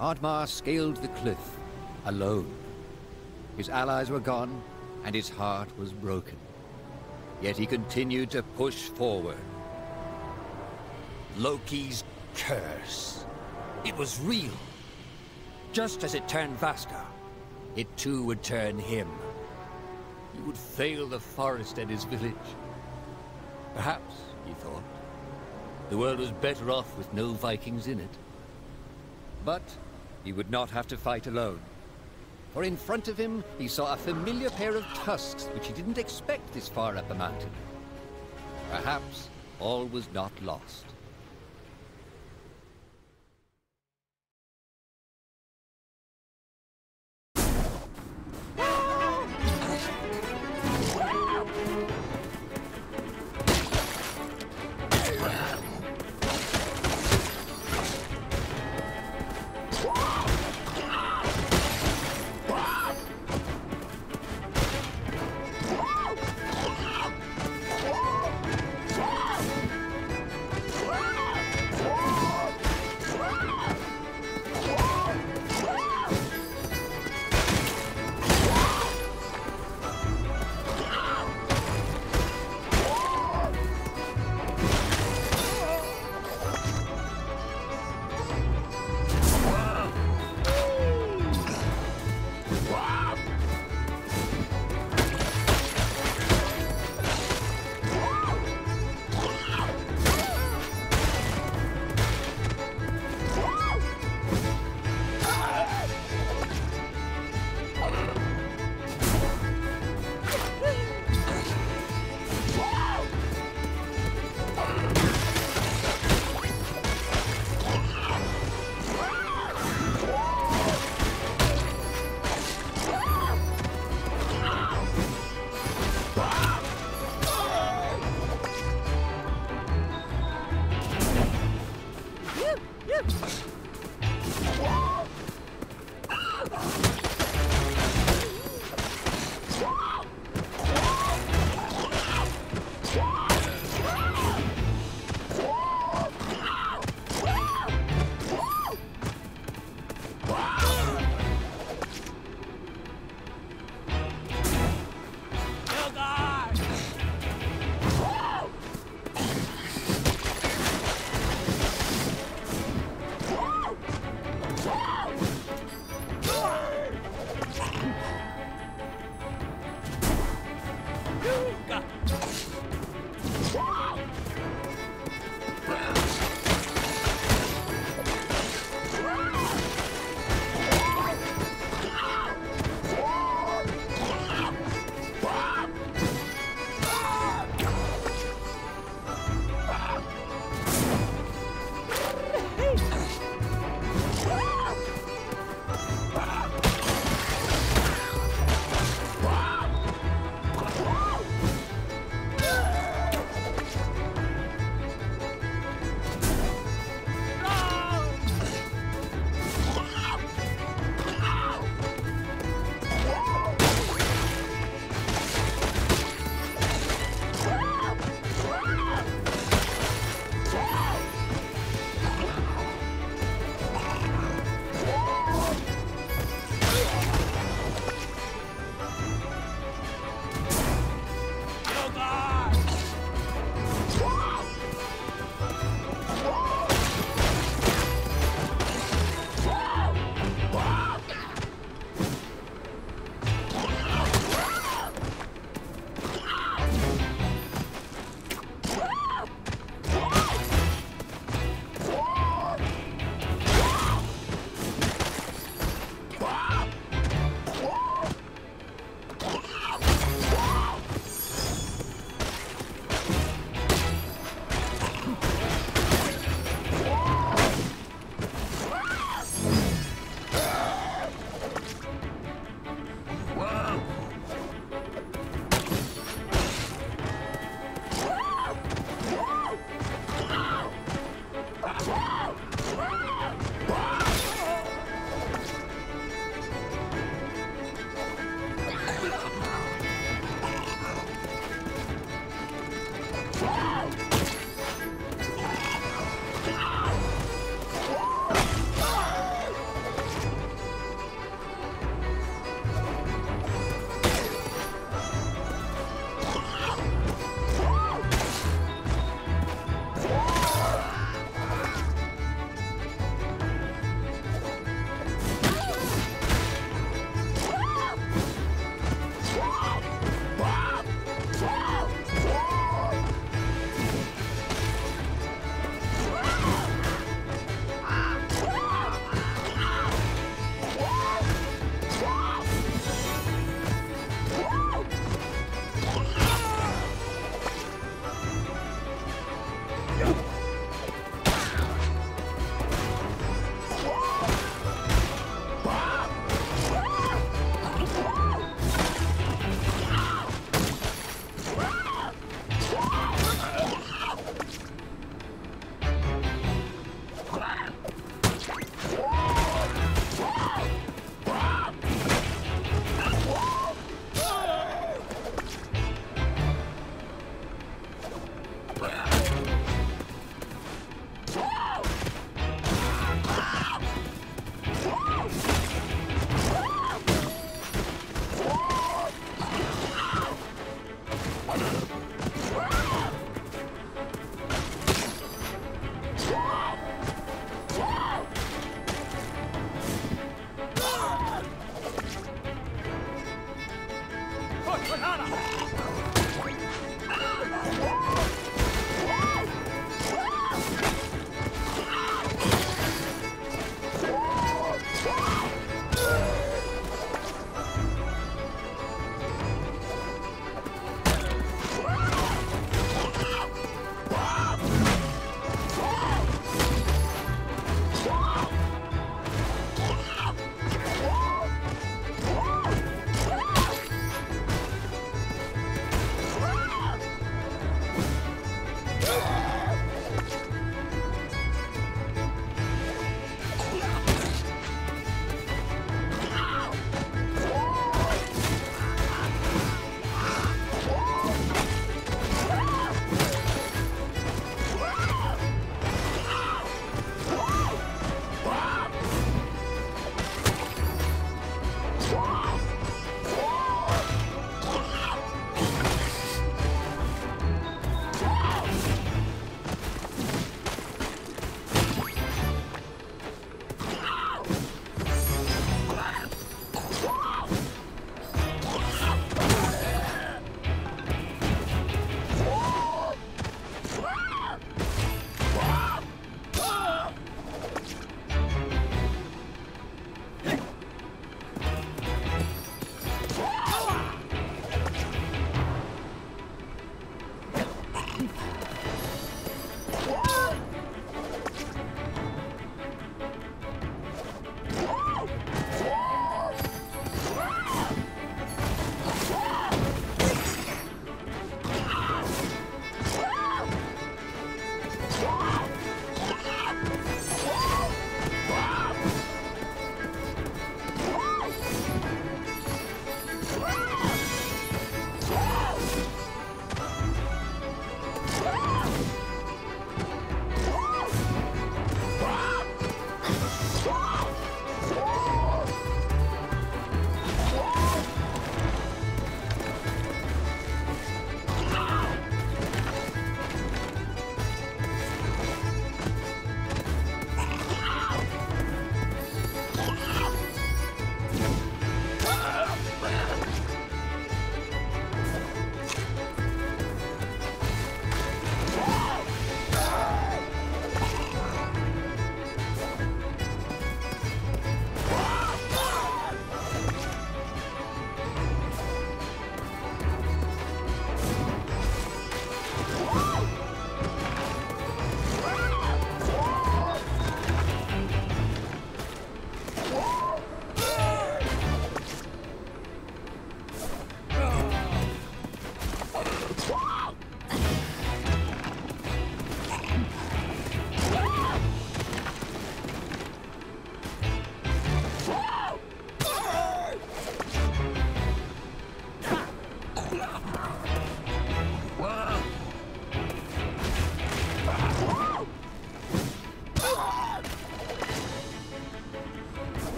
Oddmar scaled the cliff, alone. His allies were gone, and his heart was broken. Yet he continued to push forward. Loki's curse. It was real. Just as it turned Vaska, it too would turn him. He would fail the forest and his village. Perhaps, he thought, the world was better off with no Vikings in it. But he would not have to fight alone. For in front of him, he saw a familiar pair of tusks which he didn't expect this far up a mountain. Perhaps all was not lost. Ah!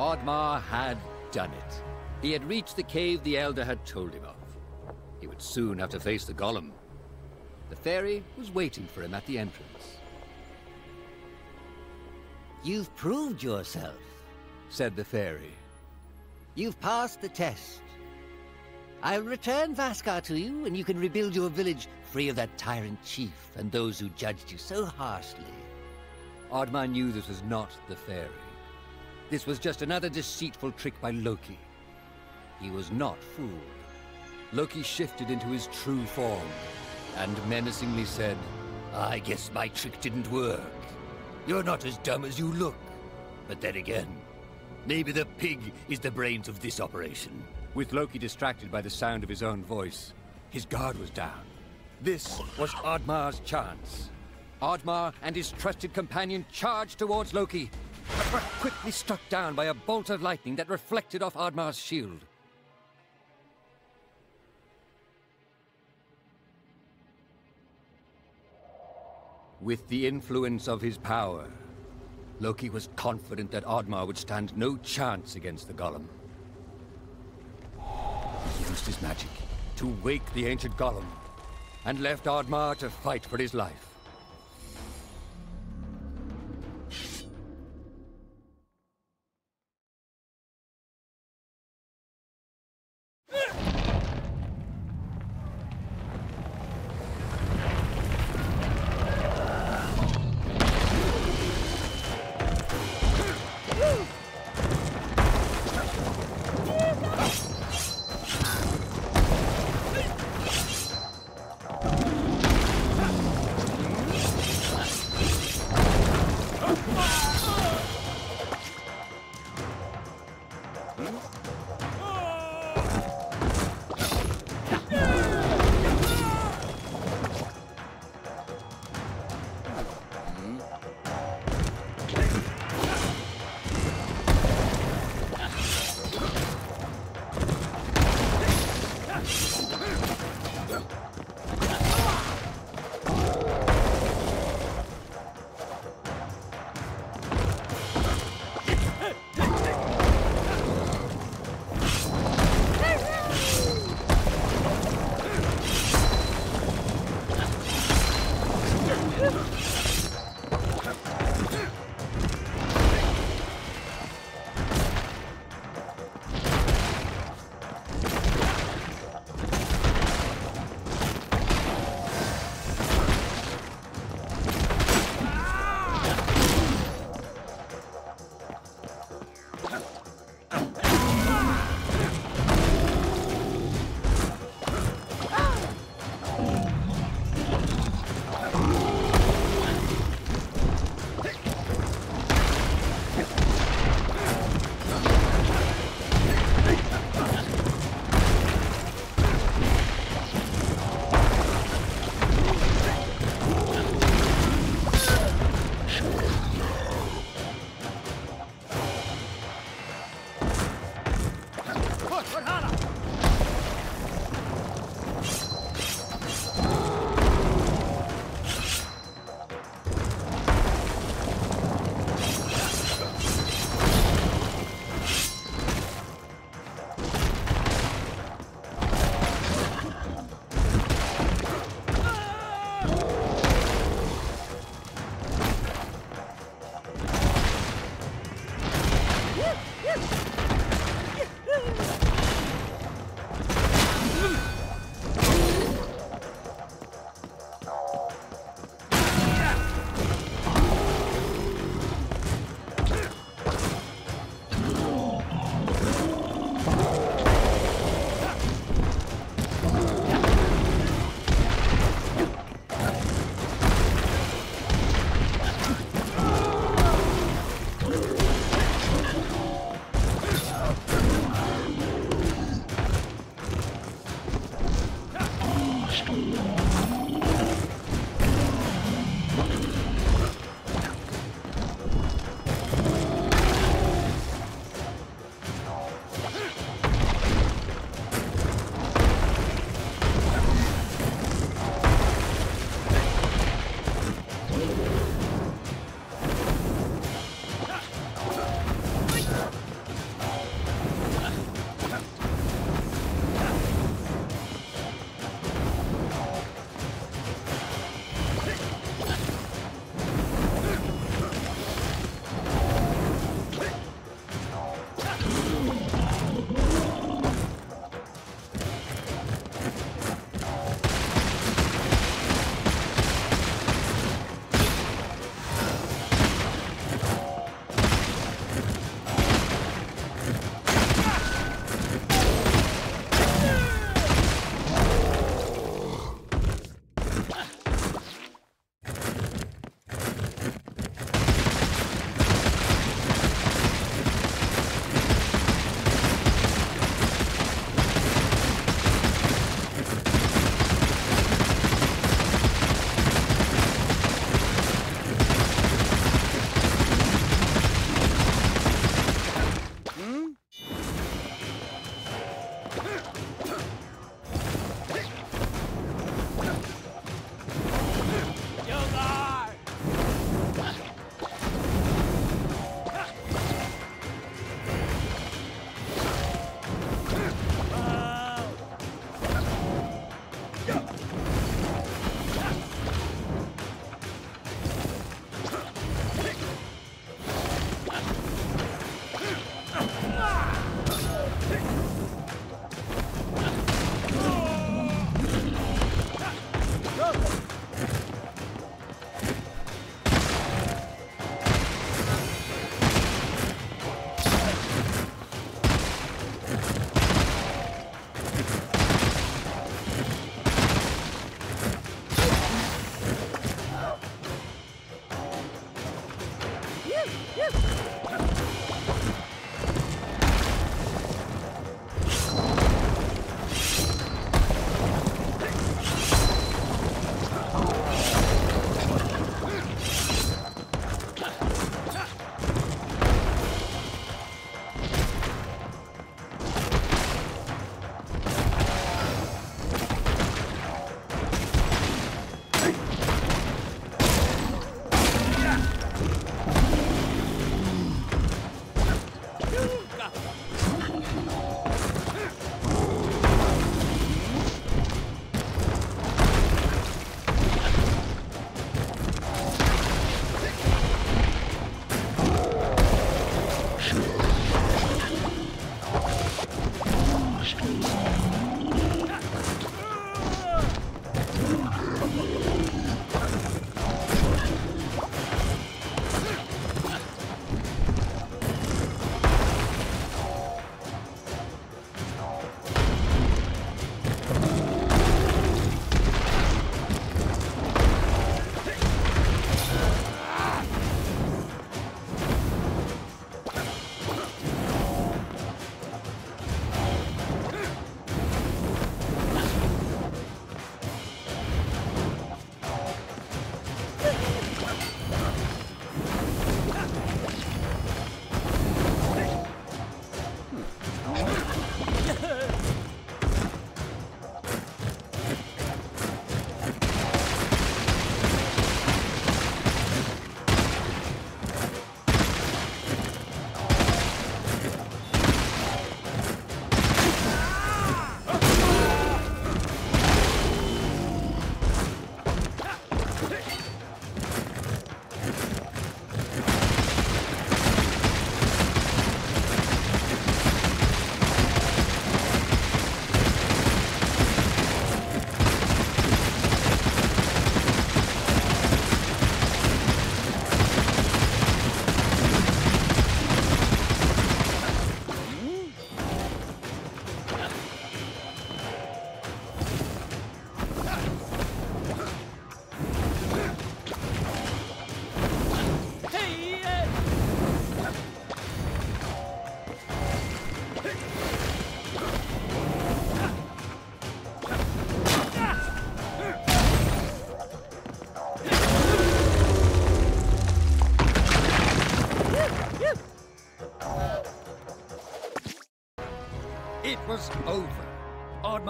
Oddmar had done it. He had reached the cave the Elder had told him of. He would soon have to face the Golem. The fairy was waiting for him at the entrance. You've proved yourself, said the fairy. You've passed the test. I'll return Vaskar to you, and you can rebuild your village free of that tyrant chief and those who judged you so harshly. Oddmar knew this was not the fairy. This was just another deceitful trick by Loki. He was not fooled. Loki shifted into his true form, and menacingly said, I guess my trick didn't work. You're not as dumb as you look. But then again, maybe the pig is the brains of this operation. With Loki distracted by the sound of his own voice, his guard was down. This was Oddmar's chance. Oddmar and his trusted companion charged towards Loki, but were quickly struck down by a bolt of lightning that reflected off Oddmar's shield. With the influence of his power, Loki was confident that Oddmar would stand no chance against the Golem. He used his magic to wake the ancient Golem, and left Oddmar to fight for his life. Podcast.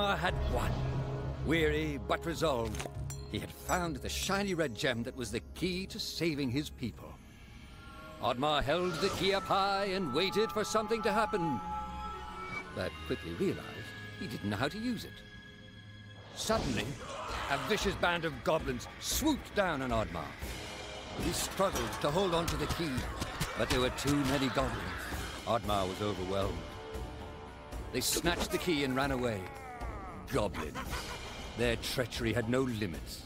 Oddmar had won. Weary but resolved, he had found the shiny red gem that was the key to saving his people. Oddmar held the key up high and waited for something to happen, but quickly realized he didn't know how to use it. Suddenly, a vicious band of goblins swooped down on Oddmar. He struggled to hold on to the key, but there were too many goblins. Oddmar was overwhelmed. They snatched the key and ran away. Goblins. Their treachery had no limits.